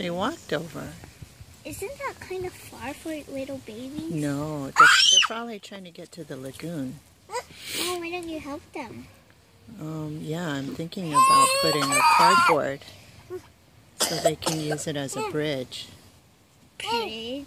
They walked over. Isn't that kind of far for little babies? No, they're, they're probably trying to get to the lagoon. Oh, why don't you help them? Um, yeah, I'm thinking about putting a cardboard so they can use it as a bridge. Bridge.